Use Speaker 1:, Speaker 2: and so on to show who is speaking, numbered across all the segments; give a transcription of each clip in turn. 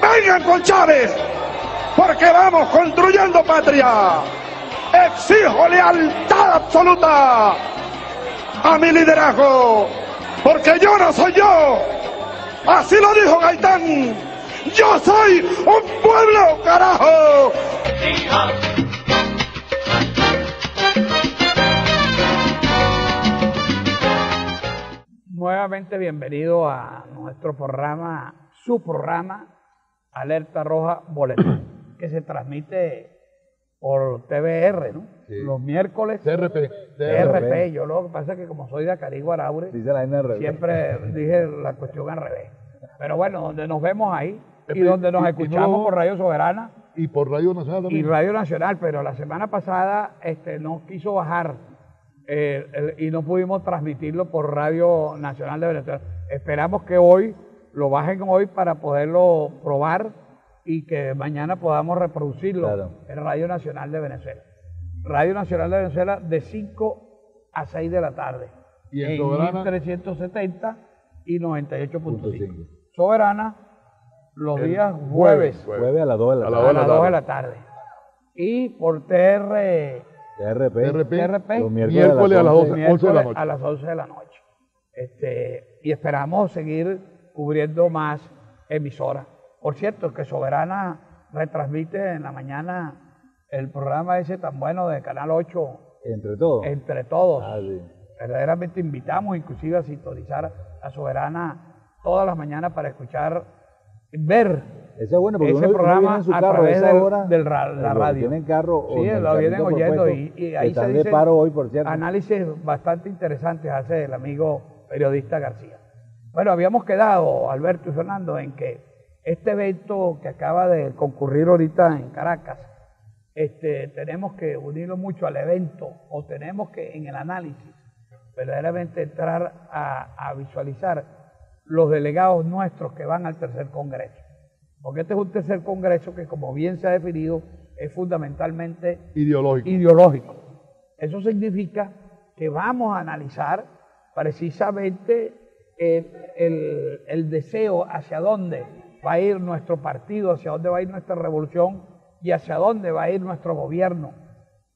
Speaker 1: vengan con Chávez, porque vamos construyendo patria. Exijo lealtad absoluta a mi liderazgo, porque yo no soy yo. Así lo dijo Gaitán. Yo soy un pueblo, carajo.
Speaker 2: Nuevamente bienvenido a nuestro programa, su programa, Alerta Roja Boletín, que se transmite por TVR, ¿no?
Speaker 3: Sí.
Speaker 2: Los miércoles.
Speaker 3: TRP.
Speaker 2: TRP. Yo lo que pasa es que como soy de Acarigua Araure,
Speaker 4: Dice la NR.
Speaker 2: siempre dije la cuestión al revés. Pero bueno, donde nos vemos ahí y donde nos
Speaker 3: y- y
Speaker 2: escuchamos
Speaker 3: no-
Speaker 2: por Radio Soberana
Speaker 3: Y por Radio Nacional
Speaker 2: y
Speaker 3: también.
Speaker 2: Radio Nacional, pero la semana pasada este, no quiso bajar eh, el- y no pudimos transmitirlo por Radio Nacional de Venezuela. Esperamos que hoy lo bajen hoy para poderlo probar y que mañana podamos reproducirlo
Speaker 4: Claro.
Speaker 2: en Radio Nacional de Venezuela. Radio Nacional de Venezuela de 5 a 6 de la tarde.
Speaker 3: Y en Soberana-
Speaker 2: 1370 y 98.5.
Speaker 4: 5.
Speaker 2: Soberana los
Speaker 3: El
Speaker 2: días
Speaker 3: jueves,
Speaker 2: jueves,
Speaker 4: a las 2 de la
Speaker 3: A
Speaker 4: tarde.
Speaker 2: a las 2 de la tarde. Y por TR,
Speaker 4: TRP.
Speaker 3: TRP.
Speaker 2: TRP,
Speaker 4: Los
Speaker 3: Miércoles a las 12, 11 de la
Speaker 2: miércoles
Speaker 3: noche.
Speaker 2: a las 11 de la noche. Este, y esperamos seguir cubriendo más emisoras. Por cierto, que Soberana retransmite en la mañana el programa ese tan bueno de Canal 8,
Speaker 4: Entre todos.
Speaker 2: Entre Todos.
Speaker 4: Ah, sí.
Speaker 2: Verdaderamente invitamos inclusive a sintonizar a Soberana todas las mañanas para escuchar, ver
Speaker 4: Ese es bueno porque
Speaker 2: ese
Speaker 4: uno, uno
Speaker 2: programa
Speaker 4: viene en su
Speaker 2: a
Speaker 4: carro a
Speaker 2: través
Speaker 4: esa
Speaker 2: del-
Speaker 4: hora.
Speaker 2: del ra- la radio.
Speaker 4: Tienen carro o
Speaker 2: Sí, lo vienen oyendo y, y ahí se
Speaker 4: paro hoy, por cierto.
Speaker 2: análisis bastante interesantes hace el amigo periodista García. Bueno, habíamos quedado, Alberto y Fernando, en que este evento que acaba de concurrir ahorita en Caracas, este, tenemos que unirlo mucho al evento o tenemos que en el análisis verdaderamente entrar a, a visualizar los delegados nuestros que van al tercer congreso. Porque este es un tercer congreso que, como bien se ha definido, es fundamentalmente
Speaker 3: Ideológico.
Speaker 2: ideológico. Eso significa que vamos a analizar precisamente el, deseo hacia dónde va a ir nuestro partido, hacia dónde va a ir nuestra revolución y hacia dónde va a ir nuestro gobierno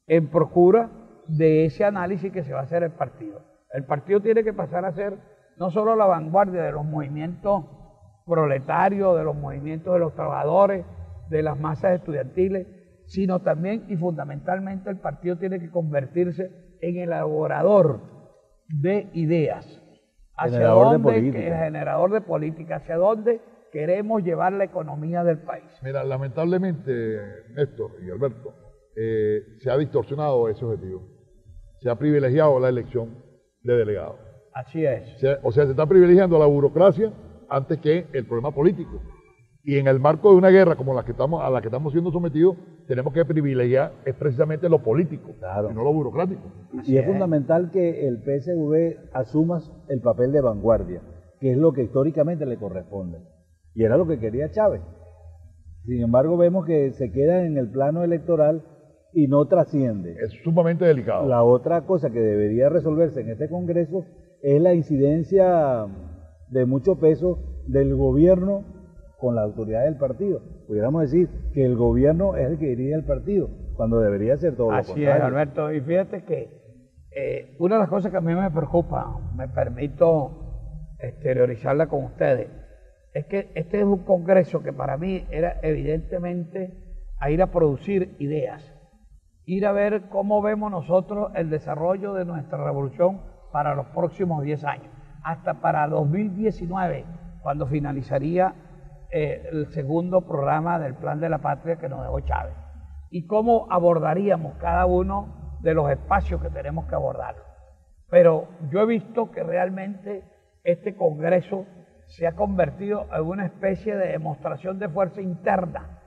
Speaker 2: en procura de ese análisis que se va a hacer el partido. El partido tiene que pasar a ser no solo la vanguardia de los movimientos proletarios, de los movimientos de los trabajadores, de las masas estudiantiles, sino también y fundamentalmente el partido tiene que convertirse en el elaborador de ideas. Hacia
Speaker 4: Generador de
Speaker 2: dónde,
Speaker 4: política.
Speaker 2: que- generador de política, hacia dónde queremos llevar la economía del país.
Speaker 3: Mira, lamentablemente, Néstor y Alberto, eh, se ha distorsionado ese objetivo. Se ha privilegiado la elección de delegados.
Speaker 2: Así es.
Speaker 3: Se- o sea, se está privilegiando la burocracia antes que el problema político. Y en el marco de una guerra como la que estamos, a la que estamos siendo sometidos, tenemos que privilegiar es precisamente lo político
Speaker 4: Claro.
Speaker 3: y no lo burocrático.
Speaker 4: Y es fundamental que el PSV asuma el papel de vanguardia, que es lo que históricamente le corresponde. Y era lo que quería Chávez. Sin embargo, vemos que se queda en el plano electoral y no trasciende.
Speaker 3: Es sumamente delicado.
Speaker 4: La otra cosa que debería resolverse en este Congreso es la incidencia de mucho peso del gobierno con la autoridad del partido. Pudiéramos decir que el gobierno es el que dirige el partido, cuando debería ser todo lo
Speaker 2: Así es,
Speaker 4: contrario.
Speaker 2: Alberto. Y fíjate que eh, una de las cosas que a mí me preocupa, me permito exteriorizarla con ustedes, es que este es un congreso que para mí era evidentemente a ir a producir ideas, ir a ver cómo vemos nosotros el desarrollo de nuestra revolución para los próximos 10 años, hasta para 2019, cuando finalizaría eh, el segundo programa del Plan de la Patria que nos dejó Chávez y cómo abordaríamos cada uno de los espacios que tenemos que abordar. Pero yo he visto que realmente este Congreso se ha convertido en una especie de demostración de fuerza interna,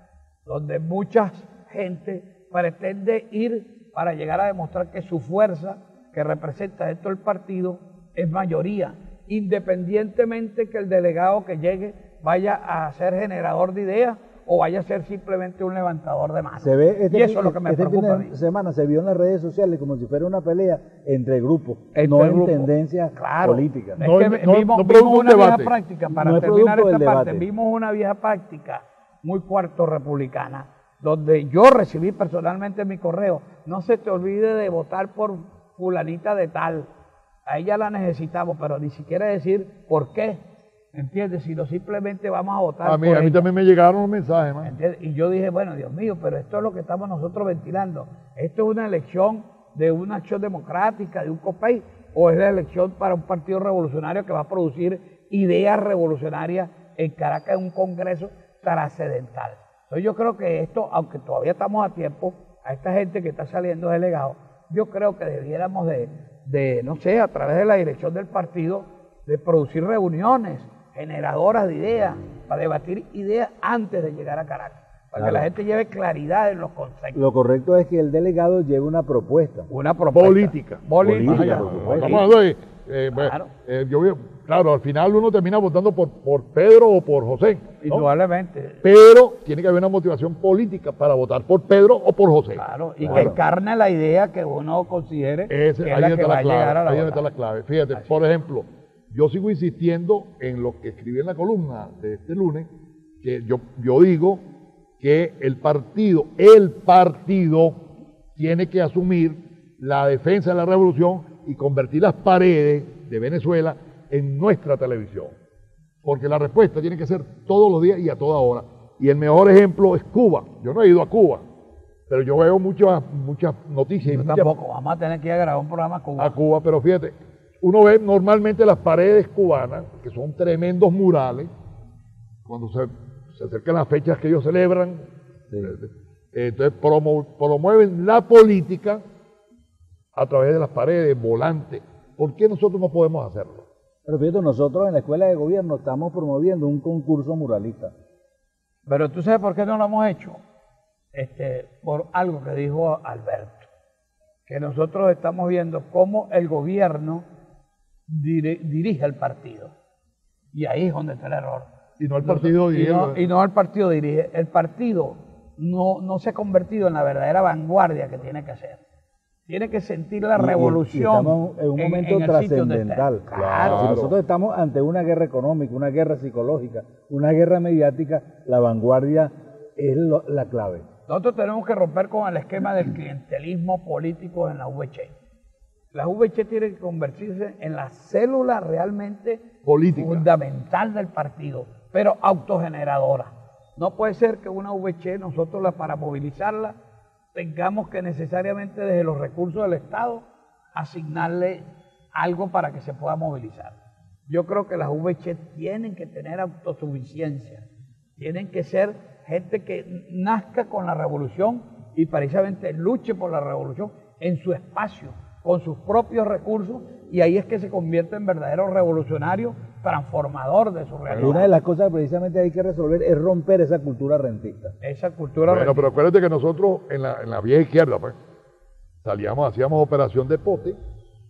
Speaker 2: donde mucha gente pretende ir para llegar a demostrar que su fuerza que representa dentro del partido es mayoría, independientemente que el delegado que llegue vaya a ser generador de ideas o vaya a ser simplemente un levantador de manos.
Speaker 4: Se ve este,
Speaker 2: y eso
Speaker 4: fin-
Speaker 2: es lo que me
Speaker 4: este fin
Speaker 2: preocupa mí.
Speaker 4: de semana se vio en las redes sociales como si fuera una pelea entre grupos,
Speaker 2: Entre
Speaker 4: no en tendencias
Speaker 2: Claro.
Speaker 4: políticas.
Speaker 2: Es
Speaker 3: No
Speaker 2: que
Speaker 3: es-
Speaker 2: vi-
Speaker 3: no-
Speaker 2: vimos,
Speaker 3: no
Speaker 2: vimos una vieja
Speaker 3: debate.
Speaker 2: práctica, para
Speaker 4: No es
Speaker 2: terminar
Speaker 4: producto
Speaker 2: esta
Speaker 4: del
Speaker 2: parte,
Speaker 4: debate.
Speaker 2: vimos una vieja práctica muy cuarto republicana, donde yo recibí personalmente mi correo, no se te olvide de votar por fulanita de tal, a ella la necesitamos, pero ni siquiera decir por qué, ¿entiendes? Sino simplemente vamos a votar
Speaker 3: A mí,
Speaker 2: por
Speaker 3: a mí también me llegaron los mensajes, man.
Speaker 2: ¿Entiendes? Y yo dije, bueno, Dios mío, pero esto es lo que estamos nosotros ventilando. ¿Esto es una elección de una acción democrática, de un COPEI, o es la elección para un partido revolucionario que va a producir ideas revolucionarias en Caracas en un congreso trascendental? Entonces yo creo que esto, aunque todavía estamos a tiempo, a esta gente que está saliendo delegado, yo creo que debiéramos de, de, no sé, a través de la dirección del partido, de producir reuniones generadoras de ideas, para debatir ideas antes de llegar a Caracas, para que
Speaker 4: Claro.
Speaker 2: la gente lleve claridad en los conceptos.
Speaker 4: Lo correcto es que el delegado lleve una propuesta.
Speaker 2: Una propuesta.
Speaker 3: Política.
Speaker 2: Política.
Speaker 4: Política, por
Speaker 3: de, eh,
Speaker 2: Claro.
Speaker 3: eh, yo veo- claro, al final uno termina votando por, por Pedro o por José. ¿no?
Speaker 2: Indudablemente.
Speaker 3: Pero tiene que haber una motivación política para votar por Pedro o por José.
Speaker 2: Claro, y que
Speaker 4: Claro.
Speaker 2: encarne la idea que uno considere
Speaker 3: Ese-
Speaker 2: que es
Speaker 3: ahí
Speaker 2: la
Speaker 3: está
Speaker 2: que va
Speaker 3: la
Speaker 2: a llegar
Speaker 3: clave.
Speaker 2: a la
Speaker 3: Ahí está la clave. Fíjate, por ejemplo, yo sigo insistiendo en lo que escribí en la columna de este lunes, que yo, yo digo que el partido, el partido tiene que asumir la defensa de la revolución y convertir las paredes de Venezuela en nuestra televisión. Porque la respuesta tiene que ser todos los días y a toda hora. Y el mejor ejemplo es Cuba. Yo no he ido a Cuba, pero yo veo muchas, muchas noticias y
Speaker 2: Yo
Speaker 3: muchas
Speaker 2: tampoco, vamos a tener que ir a grabar un programa con
Speaker 3: a Cuba, pero fíjate, uno ve normalmente las paredes cubanas, que son tremendos murales, cuando se, se acercan las fechas que ellos celebran,
Speaker 4: Sí.
Speaker 3: eh, entonces promo- promueven la política a través de las paredes, volantes. ¿Por qué nosotros no podemos hacerlo?
Speaker 4: Pero fíjate, nosotros en la escuela de gobierno estamos promoviendo un concurso muralista.
Speaker 2: Pero tú sabes por qué no lo hemos hecho. Este, por algo que dijo Alberto, que nosotros estamos viendo cómo el gobierno dire- dirige el partido. Y ahí es donde está el error.
Speaker 3: Y no el partido
Speaker 2: y,
Speaker 3: dirige-
Speaker 2: no, y no el partido dirige. El partido no, no se ha convertido en la verdadera vanguardia que tiene que ser. Tiene que sentir la
Speaker 4: Y- y- y
Speaker 2: revolución.
Speaker 4: estamos en un momento
Speaker 2: en
Speaker 4: trascendental.
Speaker 2: Claro.
Speaker 4: Si nosotros estamos ante una guerra económica, una guerra psicológica, una guerra mediática, la vanguardia es lo- la clave.
Speaker 2: Nosotros tenemos que romper con el esquema del clientelismo político en la VC. La VC tiene que convertirse en la célula realmente
Speaker 3: Política.
Speaker 2: fundamental del partido, pero autogeneradora. No puede ser que una VC nosotros la, para movilizarla tengamos que necesariamente desde los recursos del Estado asignarle algo para que se pueda movilizar. Yo creo que las VC tienen que tener autosuficiencia, tienen que ser gente que nazca con la revolución y precisamente luche por la revolución en su espacio, con sus propios recursos, y ahí es que se convierte en verdadero revolucionario, transformador de su
Speaker 4: Y
Speaker 2: realidad.
Speaker 4: una de las cosas que precisamente hay que resolver es romper esa cultura rentista.
Speaker 2: Esa cultura
Speaker 3: Bueno, pero acuérdate que nosotros en la, en la vieja izquierda, pues, salíamos, hacíamos operación de pote,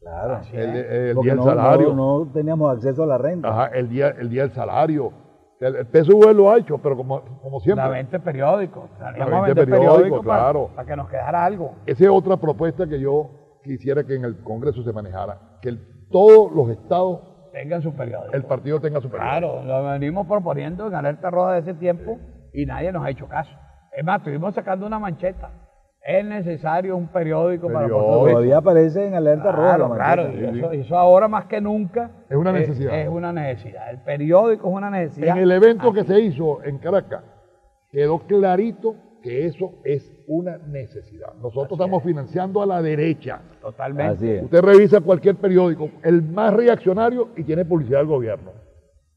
Speaker 4: Claro.
Speaker 2: Así
Speaker 3: el,
Speaker 2: es.
Speaker 3: el
Speaker 4: Porque
Speaker 3: día del
Speaker 4: no,
Speaker 3: salario.
Speaker 4: no- no teníamos acceso a la renta.
Speaker 3: Ajá, el día, el día del salario. El, el PSV lo ha hecho, pero como, como siempre.
Speaker 2: La 20 periódicos. Salíamos a
Speaker 3: 20
Speaker 2: vender
Speaker 3: periódicos,
Speaker 2: para,
Speaker 3: claro.
Speaker 2: para que nos quedara algo.
Speaker 3: Esa es otra propuesta que yo quisiera que en el Congreso se manejara, que el- todos los estados,
Speaker 2: Tengan su periódico.
Speaker 3: el partido tenga su periódico.
Speaker 2: Claro, lo venimos proponiendo en Alerta Roja de ese tiempo y nadie nos ha hecho caso. Es más, estuvimos sacando una mancheta. Es necesario un periódico, para
Speaker 3: Periódico.
Speaker 2: Puerto Rico.
Speaker 4: Todavía aparece en alerta roja.
Speaker 2: Claro,
Speaker 4: la
Speaker 2: claro. Y eso, ahora más que nunca
Speaker 3: Es una necesidad.
Speaker 2: Es, una necesidad. El periódico es una necesidad.
Speaker 3: En el evento que se hizo en Caracas, quedó clarito que eso es una necesidad. Nosotros estamos financiando a la derecha.
Speaker 2: Totalmente.
Speaker 4: Así es.
Speaker 3: Usted revisa cualquier periódico, el más reaccionario y tiene publicidad del gobierno.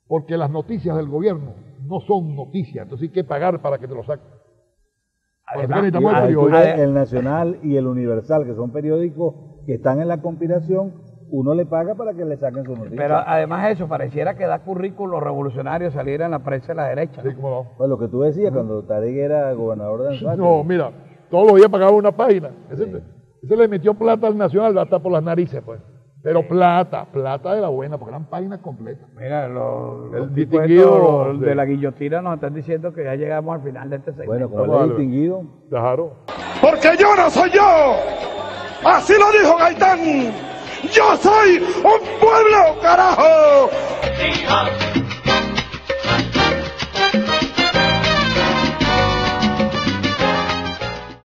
Speaker 3: Porque las noticias del gobierno no son noticias, entonces hay que pagar para que te lo saquen.
Speaker 2: Además,
Speaker 3: el
Speaker 4: el Nacional y el Universal, que son periódicos que están en la conspiración, uno le paga para que le saquen su noticia.
Speaker 2: Pero además eso, pareciera que da currículo revolucionario salir en la prensa de la derecha. ¿no?
Speaker 3: Sí, cómo no.
Speaker 4: Pues lo que tú decías cuando Tarek era gobernador de Anzoátegui.
Speaker 3: No, mira, todos los días pagaba una página. Ese, ese le metió plata al Nacional hasta por las narices, pues. Pero plata, plata de la buena, porque eran páginas completas.
Speaker 2: Mira, los,
Speaker 3: El
Speaker 2: los
Speaker 3: distinguido
Speaker 2: estos
Speaker 3: de-
Speaker 2: de la guillotina nos están diciendo que ya llegamos al final de este segmento.
Speaker 4: Bueno, como es
Speaker 3: darle.
Speaker 4: distinguido,
Speaker 3: Claro.
Speaker 1: Porque yo no soy yo. Así lo dijo Gaitán. Yo soy un pueblo, carajo.